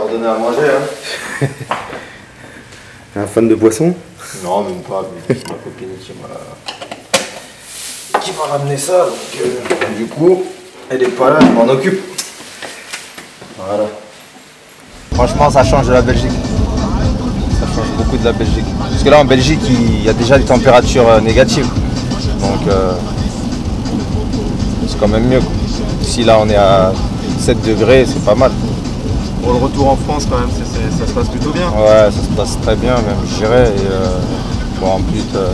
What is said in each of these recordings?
Leur donner à manger, hein. Un fan de boisson? Non, même pas. mais C'est ma copine qui m'a qui m'a ramené ça. Donc, euh, du coup, elle est pas là, je m'en occupe. Voilà. Franchement, ça change de la Belgique. Ça change beaucoup de la Belgique. Parce que là, en Belgique, il y a déjà des températures euh, négatives. Donc, euh, c'est quand même mieux. quoi. Ici, là, on est à 7 degrés, c'est pas mal. Pour le retour en France, quand même, ça se passe plutôt bien. Ouais, ça se passe très bien, même, je dirais. Et, euh, bon, en plus, euh,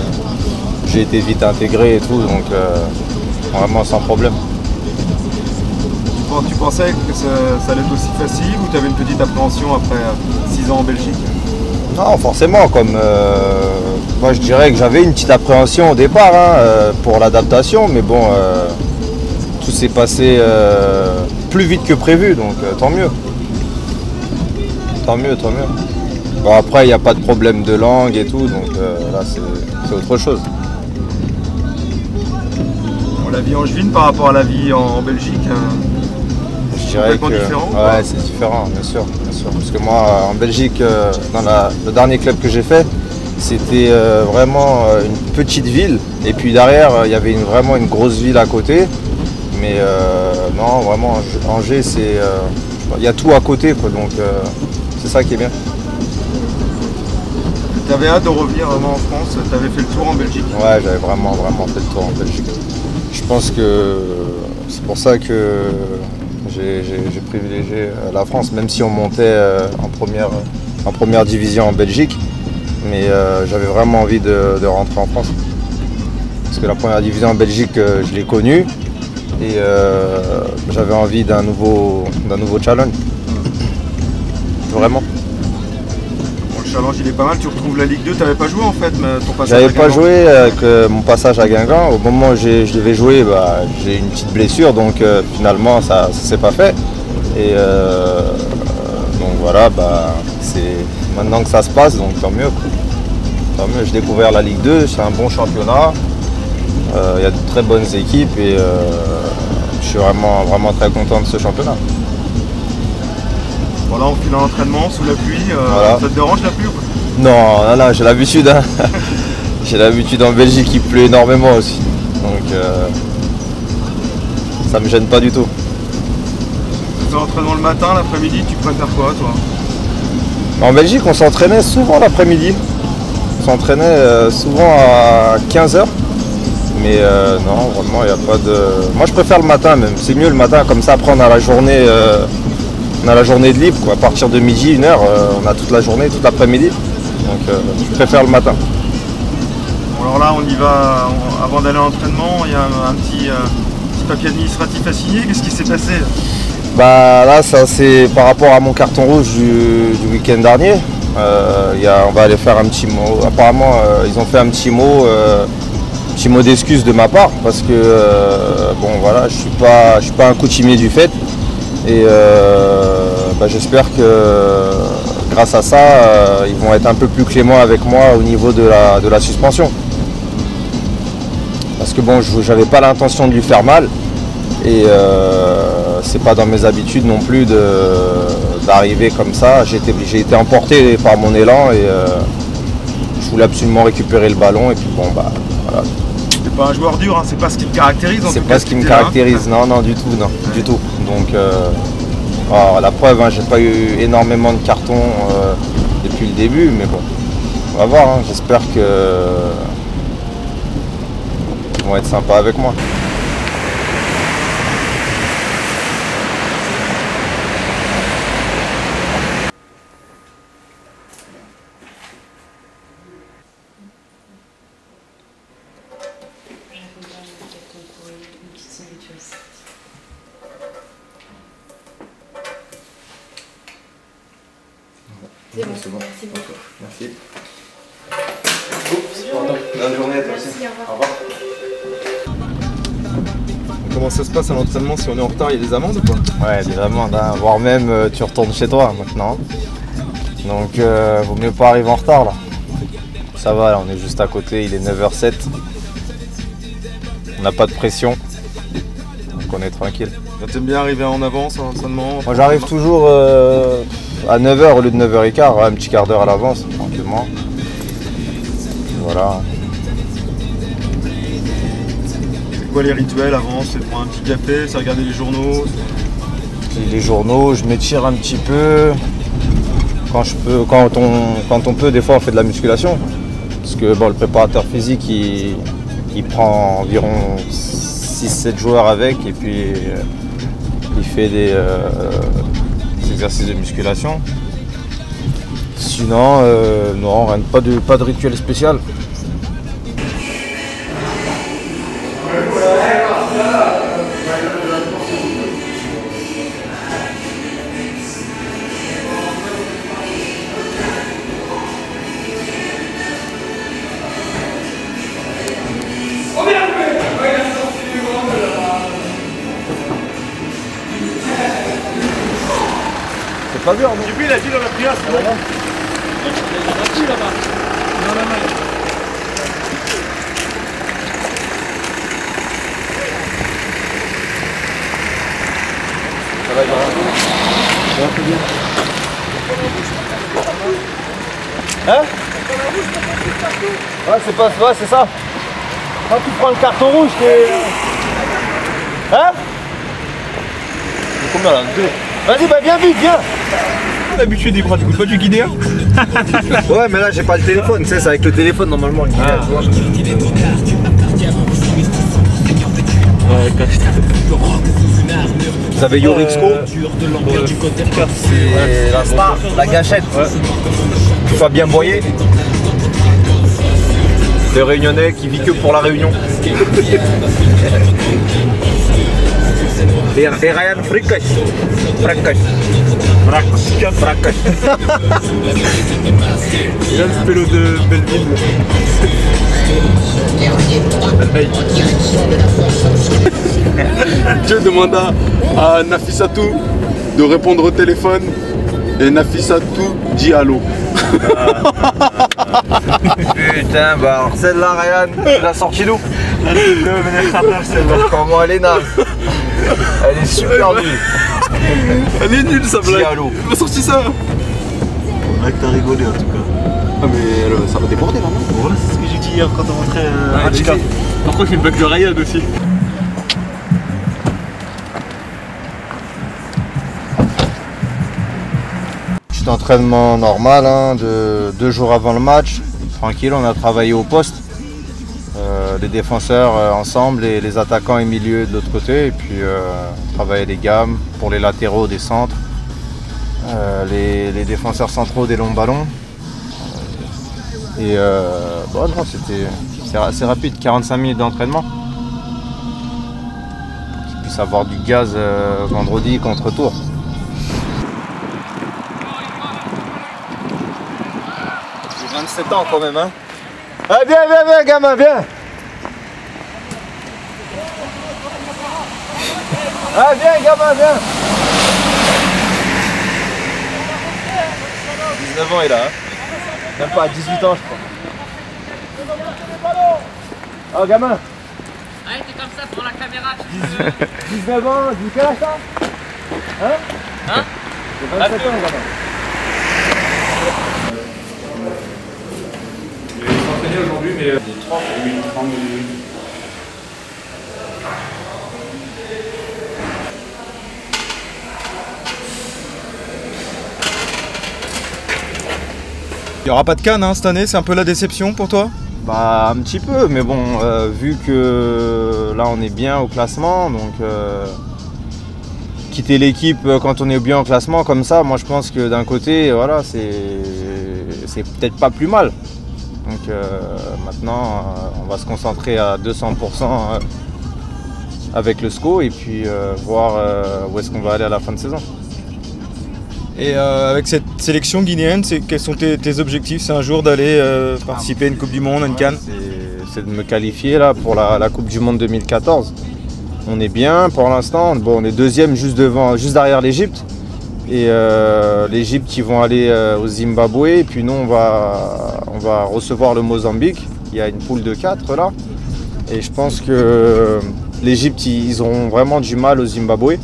j'ai été vite intégré et tout, donc euh, vraiment sans problème. Tu pensais que ça, ça allait être aussi facile ou tu avais une petite appréhension après 6 ans en Belgique? Non, forcément, comme moi je dirais que j'avais une petite appréhension au départ hein, pour l'adaptation, mais bon, tout s'est passé plus vite que prévu, donc tant mieux. Tant mieux, tant mieux. Bon, après, il n'y a pas de problème de langue et tout, donc euh, là, c'est autre chose. Bon, La vie angevine par rapport à la vie en, en Belgique, hein, Je dirais que différent, ouais, c'est différent, bien sûr, bien sûr. Parce que moi, en Belgique, euh, dans la- le dernier club que j'ai fait, c'était euh, vraiment une petite ville. Et puis derrière, il y avait une- vraiment une grosse ville à côté. Mais non, vraiment, Ang- Angers, c'est, il y a tout à côté, quoi. Donc c'est ça qui est bien. tu avais hâte de revenir vraiment en France, tu avais fait le tour en Belgique. Ouais, j'avais vraiment, vraiment fait le tour en Belgique. Je pense que c'est pour ça que j'ai privilégié la France, même si on montait euh, en première, en première division en Belgique. Mais euh, j'avais vraiment envie de, de rentrer en France. Parce que la première division en Belgique, euh, je l'ai connue. Et euh, j'avais envie d'un nouveau, d'un nouveau challenge. Vraiment. Bon, le challenge il est pas mal, tu retrouves la Ligue 2, tu n'avais pas joué en fait, mais ton passage J'avais pas joué avec euh, mon passage à Guingamp. Au moment où je devais jouer, bah, j'ai eu une petite blessure, donc euh, finalement ça ne s'est pas fait. Et euh, donc voilà, bah, c'est maintenant que ça se passe, donc tant mieux. Tant mieux. J'ai découvert la Ligue 2, c'est un bon championnat. Il y a de très bonnes équipes et je suis vraiment, vraiment très content de ce championnat. Bon, là on file en entraînement sous la pluie, euh, Voilà. ça te dérange la pluie ou pas Non, non, non, j'ai l'habitude. hein. j'ai l'habitude en Belgique, il pleut énormément aussi. Donc euh, ça me gêne pas du tout. Tu fais l'entraînement le matin, l'après-midi, tu préfères quoi toi En Belgique, on s'entraînait souvent l'après-midi. On s'entraînait euh, souvent à 15h. Mais euh, non, vraiment, il n'y a pas de. Moi, je préfère le matin même. C'est mieux le matin, comme ça, après, on a la journée, euh, on a la journée de libre. Quoi. À partir de midi, une heure, euh, on a toute la journée, toute l'après-midi. Donc, euh, je préfère le matin. Alors là on y va, avant d'aller à l'entraînement, il y a un, petit, euh, petit papier administratif à signer, qu'est-ce qui s'est passé Bah là, ça c'est par rapport à mon carton rouge du, du week-end dernier. Euh, il y a- on va aller faire un petit mot. Apparemment, euh, ils ont fait un petit mot, euh, petit mot d'excuse de ma part parce que bon voilà, je suis pas, je suis pas un coutumier du fait et euh, bah, j'espère que grâce à ça, euh, ils vont être un peu plus cléments avec moi au niveau de la, de la suspension. Parce que bon, je n'avais pas l'intention de lui faire mal. Et euh, c'est pas dans mes habitudes non plus d'arriver comme ça. J'ai été, j'ai été emporté par mon élan et euh, je voulais absolument récupérer le ballon. Et puis bon, bah voilà. T'es pas un joueur dur, hein, c'est pas ce qui te caractérise C'est pas ce qui me hein. caractérise. Non, non, du tout, non, du tout. Donc, euh, alors, la preuve, hein, j'ai pas eu énormément de cartons euh, depuis le début, mais bon, on va voir. hein. J'espère que ils vont être sympas avec moi. C'est bon, C'est bon. merci beaucoup. Merci. Bonne journée à toi aussi. Merci, au revoir. Au revoir. Comment ça se passe à l'entraînement Si on est en retard, il y a des amendes ou quoi? Ouais, des amendes, hein. voire même euh, tu retournes chez toi maintenant. Donc euh, vaut mieux pas arriver en retard là. Ça va, là, on est juste à côté, il est 9h07. On n'a pas de pression. Donc on est tranquille. T'aimes bien arriver en avance à l'entraînement Moi j'arrive toujours euh, à 9h au lieu de 9h15, un petit quart d'heure à l'avance, tranquillement. Voilà. C'est quoi les rituels avant? C'est prendre un petit café, c'est regarder les journaux? Les journaux, je m'étire un petit peu. Quand, je peux, quand, on, quand on peut, des fois on fait de la musculation. Parce que bon, le préparateur physique, il, prend environ 6-7 joueurs avec et puis euh, il fait euh, des, exercices de musculation. Sinon, euh, non, pas de, pas de rituel spécial. Pas non J'ai vu, il a dit dans la prière, c'est bon. Il a là-bas. Ça va, il va Ça va, bien. Hein Ouais, c'est pas... Ouais, c'est ça. Quand tu prends le carton rouge, t'es... Hein C'est combien là Deux. Vas-y, bah viens vite, viens L'habitude des bras, tu coup pas du guidé Ouais, mais là j'ai pas le téléphone, tu sais, c'est avec le téléphone normalement le guidé, tu vois. Vous avez Yorixco C'est la star, la gâchette. Ouais. Fabien Boyer. Le réunionnais qui vit que pour la réunion. Et, Ryan Frikash. Frakash. Frakash. Frakash. Il a le pélo de Belleville. Dieu demanda à Nafisatou de répondre au téléphone et Nafisatou dit allô. Putain, bah celle-là, Ryan, tu l'as sorti d'où? Comment elle est naze Elle est super nulle. Elle est nulle sa blague. Il a sorti ça. Ouais, t'as rigolé en tout cas. Ah mais ça va déborder vraiment. Voilà, c'est ce que j'ai dit hier quand on rentrait à Radical. Par contre, il y a une blague de Ryan aussi. Petit entraînement normal, hein, de, deux jours avant le match. Tranquille, on a travaillé au poste. Euh, les défenseurs euh, ensemble et les attaquants et milieux de l'autre côté. Et puis euh, travailler les gammes pour les latéraux des centres. Les, défenseurs centraux des longs ballons. Et bon, non, c'était c'est assez rapide, 45 minutes d'entraînement. Qu'ils puissent avoir du gaz vendredi contre tour. 27 ans quand même hein. Ah viens, viens, viens gamin, viens Ah viens gamin, viens 19 ans il a hein. Même pas, 18 ans je crois. Oh gamin Ouais t'es comme ça pour la caméra 19 ans, du quel âge ça Hein? Hein? 27 ans gamin. aujourd'hui, mais 30 minutes, 30 minutes. Il n'y aura pas de canne hein, cette année, c'est un peu la déception pour toi? Bah un petit peu, mais bon, euh, vu que là on est bien au classement, donc euh, quitter l'équipe quand on est bien au classement comme ça, moi je pense que d'un côté, voilà, c'est peut-être pas plus mal. Donc euh, maintenant, euh, on va se concentrer à 200% euh, avec le SCO et puis voir où est-ce qu'on va aller à la fin de saison. Et avec cette sélection guinéenne, quels sont tes, objectifs C'est un jour d'aller participer à une Coupe du Monde, à une Cannes C'est de me qualifier là pour la, la, Coupe du Monde 2014. On est bien pour l'instant. Bon, on est deuxième juste devant, juste derrière l'Égypte et euh, l'Égypte qui vont aller euh, au Zimbabwe. Et puis nous, on va, on va recevoir le Mozambique. Il y a une poule de 4 là. Et je pense que l'Égypte, ils auront vraiment du mal au Zimbabwe.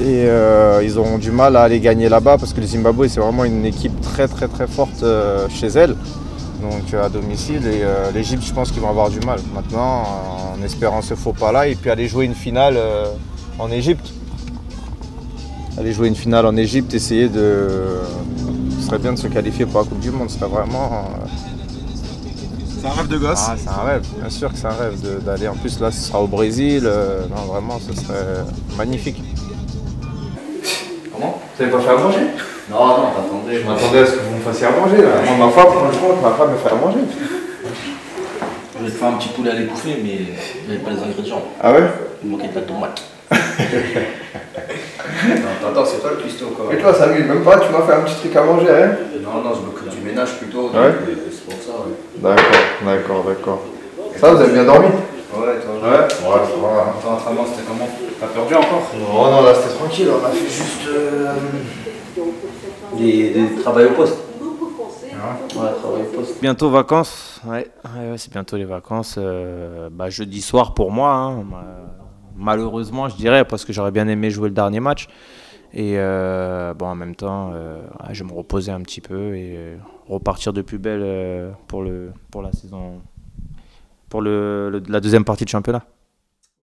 Et euh, ils auront du mal à aller gagner là-bas parce que le Zimbabwe c'est vraiment une équipe très très très forte euh, chez elle. Donc à domicile et l'Égypte je pense qu'ils vont avoir du mal. Maintenant en espérant ce faux pas là et puis aller jouer une finale en Égypte. Aller jouer une finale en Égypte, essayer de. Ce serait bien de se qualifier pour la Coupe du Monde, ce serait vraiment. C'est un rêve de gosse Ah, c'est un rêve, bien sûr que c'est un rêve d'aller. En plus, là, ce sera au Brésil. Euh, non, vraiment, ce serait magnifique. Savez pas faire à manger Non, non, t'attendais. Je m'attendais à ce que vous me fassiez à manger. Là. Moi, ma femme, quand je compte, ma femme me fait à manger. Je vais te faire un petit poulet à l'étouffer, mais j'avais pas les ingrédients. Ah ouais Il manquait de la tomate. non, attends, c'est toi le cuistot quoi. Et toi, ça même pas, tu m'as fait un petit truc à manger, hein Non, non, je m'occupe du ménage plutôt. donc, Ouais. euh, C'est pour ça, ouais. D'accord, d'accord, d'accord. Ça, vous avez bien dormi Ouais, toi. Ouais, ouais, ça va. C'était comment T'as perdu encore Non, non, là, c'était tranquille. On a fait juste. euh, des, des travail au poste. Ouais, travail au poste. Bientôt vacances, ouais, ouais, ouais, c'est bientôt les vacances. euh, bah, jeudi soir pour moi, hein, ma- malheureusement je dirais, parce que j'aurais bien aimé jouer le dernier match. Et euh, bon, en même temps, euh, ouais, je vais me reposer un petit peu et repartir de plus belle euh, pour, le, pour la saison, pour le, le- la deuxième partie de championnat.